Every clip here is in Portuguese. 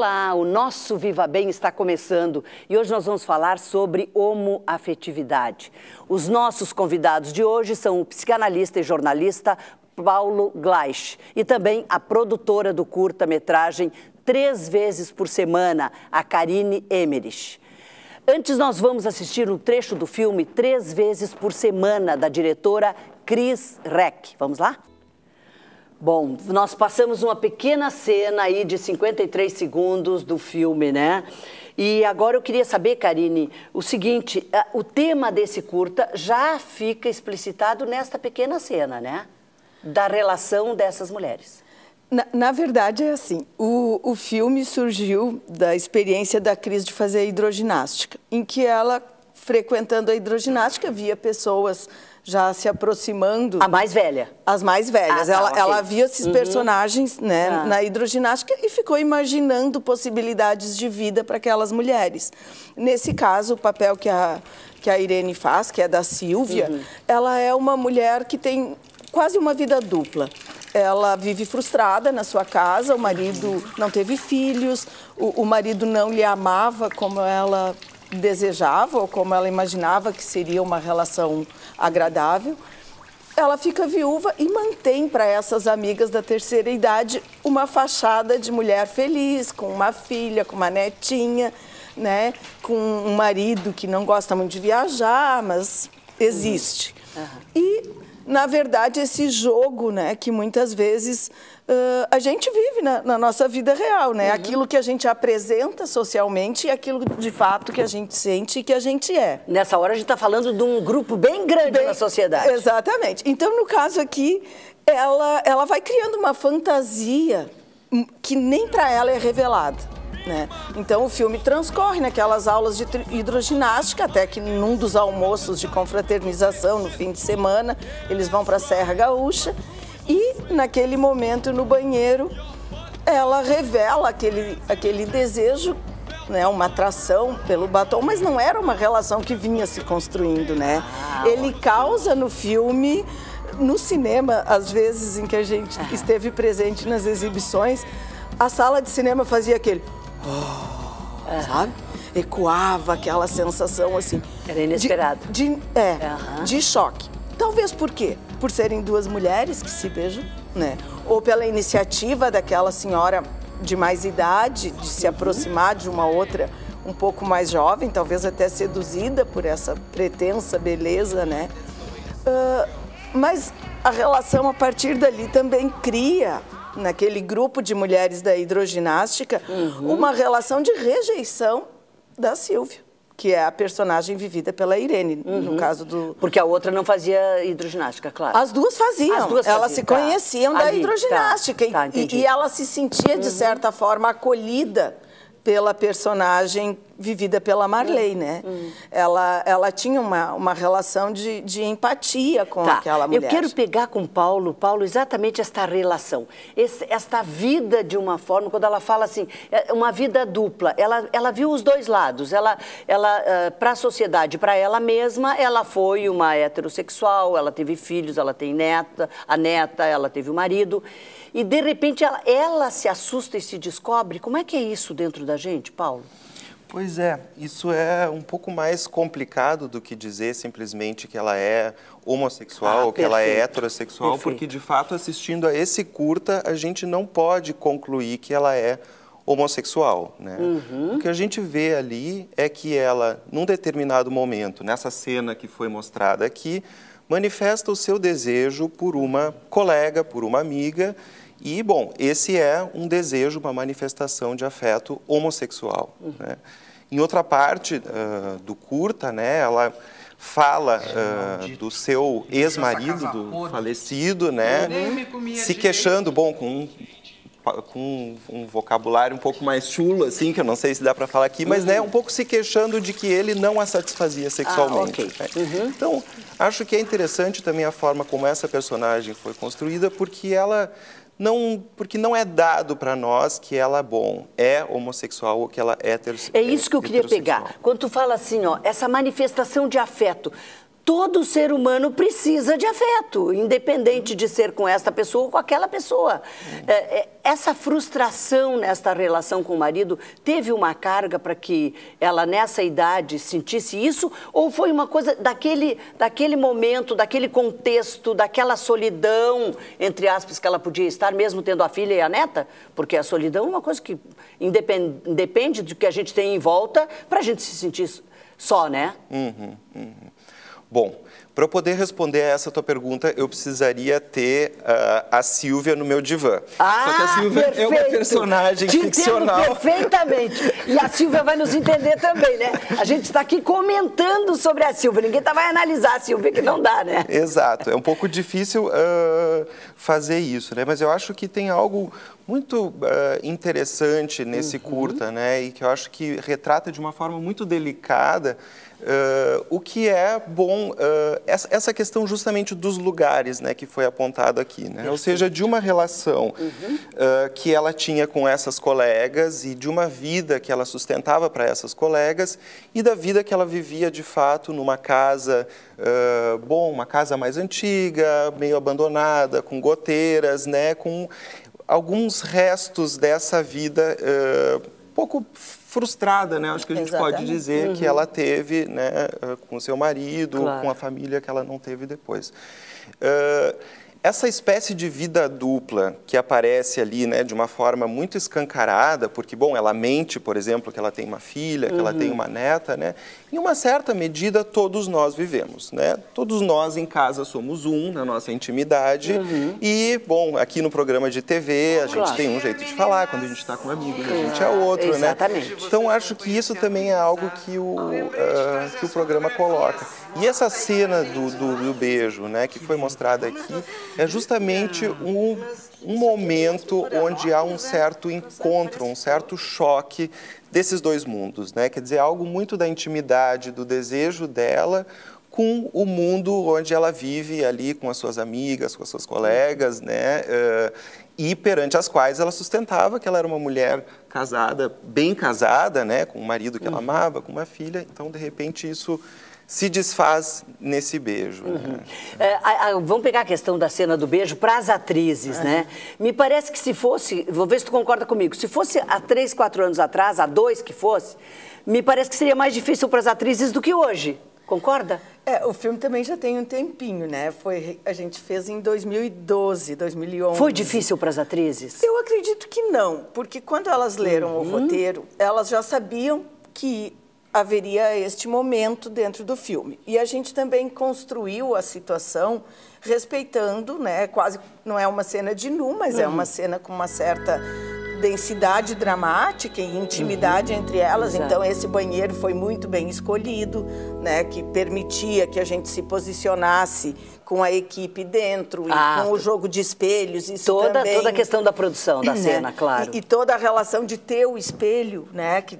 Olá, o nosso Viva Bem está começando e hoje nós vamos falar sobre homoafetividade. Os nossos convidados de hoje são o psicanalista e jornalista Paulo Gleich e também a produtora do curta-metragem Três Vezes por Semana, a Karine Emmerich. Antes, nós vamos assistir um trecho do filme Três Vezes por Semana, da diretora Cris Reck. Vamos lá? Bom, nós passamos uma pequena cena aí de 53 segundos do filme, né? E agora eu queria saber, Karine, o seguinte: o tema desse curta já fica explicitado nesta pequena cena, né? Da relação dessas mulheres. Na, na verdade, é assim: o, o filme surgiu da experiência da Cris de fazer hidroginástica, em que ela, frequentando a hidroginástica, via pessoas já se aproximando. A mais velha? As mais velhas. Ah, tá, ela, okay. ela via esses uhum. personagens né, ah. na hidroginástica e ficou imaginando possibilidades de vida para aquelas mulheres. Nesse caso, o papel que a, que a Irene faz, que é da Silvia, uhum. ela é uma mulher que tem quase uma vida dupla. Ela vive frustrada na sua casa, o marido não teve filhos, o, o marido não lhe amava como ela desejava ou como ela imaginava que seria uma relação agradável, ela fica viúva e mantém para essas amigas da terceira idade uma fachada de mulher feliz, com uma filha, com uma netinha, né, com um marido que não gosta muito de viajar, mas existe. Uhum. E na verdade, esse jogo, né, que muitas vezes uh, a gente vive na, na, nossa vida real, né? Uhum. Aquilo que a gente apresenta socialmente e aquilo de fato que a gente sente e que a gente é. Nessa hora a gente está falando de um grupo bem grande bem, na sociedade. Exatamente. Então, no caso aqui, ela, ela vai criando uma fantasia que nem para ela é revelada. Né? Então o filme transcorre naquelas aulas de hidroginástica, até que num dos almoços de confraternização no fim de semana, eles vão para a Serra Gaúcha e naquele momento no banheiro ela revela aquele, aquele desejo, né, uma atração pelo batom, mas não era uma relação que vinha se construindo, né? Ah, Ele causa no filme no cinema, às vezes em que a gente esteve presente nas exibições, a sala de cinema fazia aquele oh, sabe? Ecoava aquela sensação assim. Era inesperado. De, de é, uhum. de choque. Talvez por quê? Por serem duas mulheres que se beijam, né? Ou pela iniciativa daquela senhora de mais idade, de se aproximar de uma outra um pouco mais jovem, talvez até seduzida por essa pretensa beleza, né? Uh, mas a relação a partir dali também cria naquele grupo de mulheres da hidroginástica, uhum. uma relação de rejeição da Silvia que é a personagem vivida pela Irene, uhum. no caso do... Porque a outra não fazia hidroginástica, claro. As duas faziam. As duas Elas se tá. conheciam da hidroginástica. Tá. Tá, e, e, ela se sentia, de uhum. certa forma, acolhida pela personagem vivida pela Marley, né? Hum. Ela, ela tinha uma, uma relação de, de empatia com tá. aquela mulher. Eu quero pegar com Paulo, Paulo, exatamente esta relação, esse, esta vida de uma forma, quando ela fala assim, é uma vida dupla, ela, ela viu os dois lados, ela, ela eh, para a sociedade, para ela mesma, ela foi uma heterossexual, ela teve filhos, ela tem neta, a neta, ela teve o marido, e de repente ela, ela se assusta e se descobre, como é que é isso dentro da gente, Paulo? Pois é, isso é um pouco mais complicado do que dizer simplesmente que ela é homossexual ah, ou que ela é heterossexual, perfeito. porque de fato assistindo a esse curta a gente não pode concluir que ela é homossexual, né? Uhum. O que a gente vê ali é que ela, num determinado momento, nessa cena que foi mostrada aqui, manifesta o seu desejo por uma colega, por uma amiga e, bom, esse é um desejo, uma manifestação de afeto homossexual. Uhum. Né? Em outra parte uh, do curta, né, ela fala uh, do seu ex-marido, do falecido, né, se queixando, bom, com com um vocabulário um pouco mais chulo, assim, que eu não sei se dá para falar aqui, mas uhum. né, um pouco se queixando de que ele não a satisfazia sexualmente. Ah, okay. né? uhum. Então, acho que é interessante também a forma como essa personagem foi construída, porque ela não, porque não é dado para nós que ela bom, é homossexual ou que ela é heterossexual. É isso que eu queria pegar. Quando tu fala assim, ó, essa manifestação de afeto, todo ser humano precisa de afeto, independente de ser com esta pessoa ou com aquela pessoa. É, é, essa frustração nesta relação com o marido teve uma carga para que ela, nessa idade, sentisse isso? Ou foi uma coisa daquele, daquele momento, daquele contexto, daquela solidão, entre aspas, que ela podia estar, mesmo tendo a filha e a neta? Porque a solidão é uma coisa que independe, depende do que a gente tem em volta para a gente se sentir só, né? Uhum, uhum. Bom, para eu poder responder a essa tua pergunta, eu precisaria ter uh, a Silvia no meu divã. Ah, Só que a Silvia perfeito. é uma personagem Te ficcional. perfeitamente. E a Silvia vai nos entender também, né? A gente está aqui comentando sobre a Silvia. Ninguém tá, vai analisar a Silvia, que não dá, né? Exato. É um pouco difícil uh, fazer isso, né? Mas eu acho que tem algo muito uh, interessante nesse uhum. curta, né? E que eu acho que retrata de uma forma muito delicada Uh, o que é bom, uh, essa, essa, questão justamente dos lugares né, que foi apontado aqui, né? ou seja, de uma relação uhum. uh, que ela tinha com essas colegas e de uma vida que ela sustentava para essas colegas e da vida que ela vivia de fato numa casa, bom, uma casa mais antiga, meio abandonada, com goteiras, né, com alguns restos dessa vida pouco frustrada, né? Acho que a gente Exatamente. pode dizer uhum. que ela teve, né, com o seu marido, claro. com a família que ela não teve depois. Uh, essa espécie de vida dupla que aparece ali, né, de uma forma muito escancarada, porque, bom, ela mente, por exemplo, que ela tem uma filha, que uhum. ela tem uhum. uma neta, né? Em uma certa medida, todos nós vivemos, né? Todos nós em casa somos um, na nossa intimidade. Uhum. E, bom, aqui no programa de TV, a gente claro. tem um jeito de falar, quando a gente está com um amigo, a gente é outro, né? Exatamente. né? Então, acho que isso também é algo que o, uh, que o programa coloca. E essa cena do, do, do beijo, né, que foi mostrada aqui, é justamente um, um momento onde há um certo encontro, um certo choque desses dois mundos, né? Quer dizer, algo muito da intimidade, do desejo dela com o mundo onde ela vive ali com as suas amigas, com as suas colegas, né? Uh, e perante as quais ela sustentava que ela era uma mulher casada, bem casada, né? Com um marido que ela uhum. amava, com uma filha. Então, de repente, isso se desfaz nesse beijo. Né? Uhum. Né? É, a, a, vamos pegar a questão da cena do beijo para as atrizes, é. né? Me parece que se fosse, vou ver se tu concorda comigo, se fosse há três, quatro anos atrás, há dois que fosse, me parece que seria mais difícil para as atrizes do que hoje. Concorda? É, o filme também já tem um tempinho, né? Foi, a gente fez em 2012, 2011. Foi difícil para as atrizes? Eu acredito que não, porque quando elas leram uhum. o roteiro, elas já sabiam que haveria este momento dentro do filme. E a gente também construiu a situação respeitando, né, quase não é uma cena de nu, mas uhum. é uma cena com uma certa densidade dramática e intimidade uhum. entre elas. Exato. Então esse banheiro foi muito bem escolhido, né, que permitia que a gente se posicionasse com a equipe dentro ah, e com o jogo de espelhos. Isso toda, também, toda a questão da produção da né? cena, claro. E, e, toda a relação de ter o espelho, né, que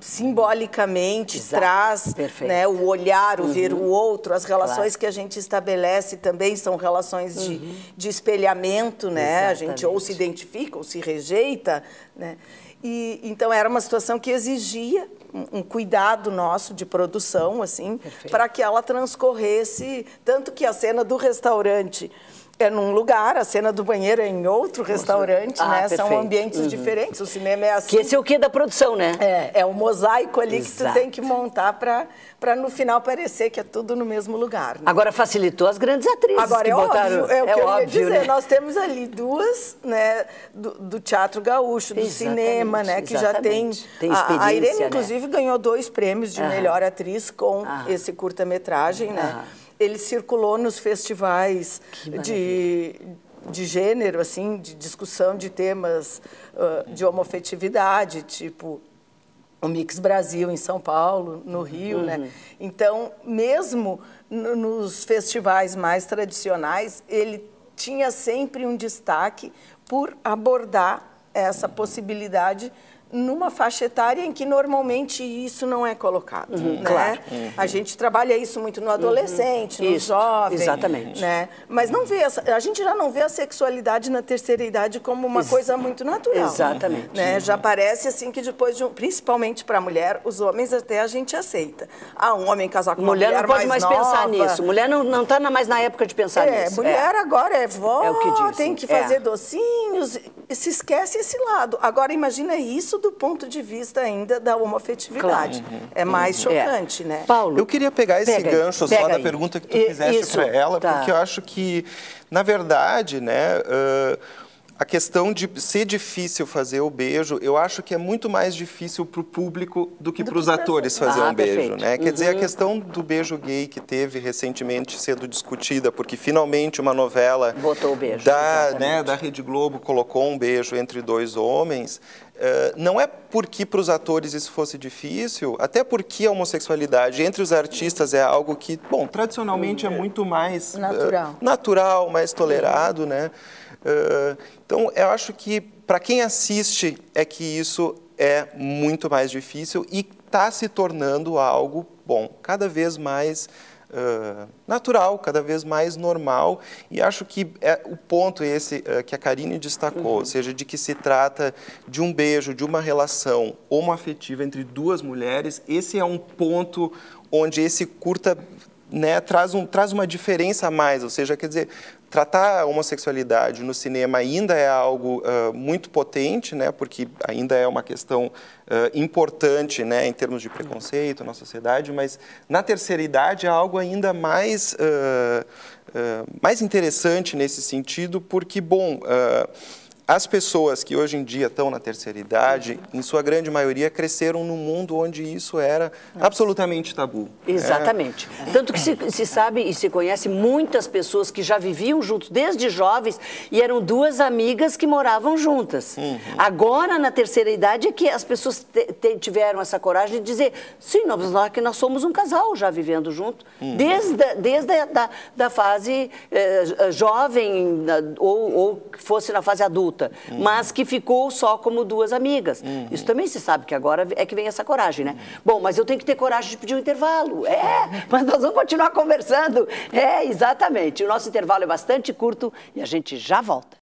simbolicamente Exato. traz né, o olhar, o uhum. ver o outro, as relações claro. que a gente estabelece também são relações uhum. de, de espelhamento, né? A gente ou se identifica ou se rejeita, né? E então era uma situação que exigia um, um cuidado nosso de produção, assim, para que ela transcorresse tanto que a cena do restaurante é num lugar, a cena do banheiro é em outro restaurante, ah, né? Perfeito. São ambientes uhum. diferentes. O cinema é assim. Que esse é o que da produção, né? É, é o mosaico ali Exato. que tu tem que montar para no final parecer que é tudo no mesmo lugar. Né? Agora facilitou as grandes atrizes. Agora que é botaram... óbvio, é o que é eu óbvio, ia dizer. Né? Nós temos ali duas, né? Do, do teatro gaúcho, do exatamente, cinema, né? Que já tem. tem a, a Irene, né? inclusive, ganhou dois prêmios de melhor atriz com esse curta-metragem, né? Ele circulou nos festivais de, de gênero, assim, de discussão de temas uh, de homofetividade, tipo o Mix Brasil em São Paulo, no Rio, né? uhum. né? Então, mesmo nos festivais mais tradicionais, ele tinha sempre um destaque por abordar essa possibilidade numa faixa etária em que normalmente isso não é colocado, uhum, né? Claro. Uhum. A gente trabalha isso muito no adolescente, uhum. no isso, jovem, exatamente. né? Mas não vê a gente já não vê a sexualidade na terceira idade como uma Ex coisa muito natural. Exatamente. Né? Já parece assim que depois de um, principalmente para a mulher, os homens até a gente aceita. Ah, um homem casar com mulher uma mulher não pode mais, mais pensar nisso. Mulher não não está mais na época de pensar é, nisso. Mulher é. agora é vó, é o que diz, tem que fazer é. docinhos, se esquece esse lado. Agora imagina isso do ponto de vista ainda da homofetividade. Claro. É mais uhum. chocante, né? Paulo, eu queria pegar esse gancho só da aí. pergunta que tu fizeste para ela, tá. porque eu acho que, na verdade, né, uh, a questão de ser difícil fazer o beijo, eu acho que é muito mais difícil para o público do que para os atores fazer ah, um beijo, perfeito. né? Uhum. Quer dizer, a uhum. questão do beijo gay que teve recentemente sendo discutida, porque finalmente uma novela Botou o beijo, da, né, da Rede Globo colocou um beijo entre dois homens, Uh, não é porque para os atores isso fosse difícil, até porque a homossexualidade entre os artistas é algo que, bom, tradicionalmente é muito mais natural, uh, natural mais tolerado, né? Uh, então, eu acho que para quem assiste é que isso é muito mais difícil e está se tornando algo, bom, cada vez mais uh, natural, cada vez mais normal. E acho que é o ponto esse uh, que a Karine destacou, uhum. ou seja, de que se trata de um beijo, de uma relação homoafetiva entre duas mulheres, esse é um ponto onde esse curta né, traz, um, traz uma diferença a mais, ou seja, quer dizer, tratar a homossexualidade no cinema ainda é algo uh, muito potente, né, porque ainda é uma questão uh, importante né, em termos de preconceito na sociedade, mas na terceira idade é algo ainda mais, uh, mais interessante nesse sentido, porque, bom as pessoas que hoje em dia estão na terceira idade, em sua grande maioria, cresceram num mundo onde isso era absolutamente tabu. Exatamente. É. Tanto que se, se, sabe e se conhece muitas pessoas que já viviam juntos desde jovens e eram duas amigas que moravam juntas. Uhum. Agora, na terceira idade, é que as pessoas te, te, tiveram essa coragem de dizer, sim, nós, nós somos um casal já vivendo junto, uhum. desde, desde a da, da fase eh, jovem ou, ou fosse na fase adulta adulta, uhum. mas que ficou só como duas amigas. Uhum. Isso também se sabe que agora é que vem essa coragem, né? Bom, mas eu tenho que ter coragem de pedir um intervalo. É, mas nós vamos continuar conversando. É, exatamente. O nosso intervalo é bastante curto e a gente já volta.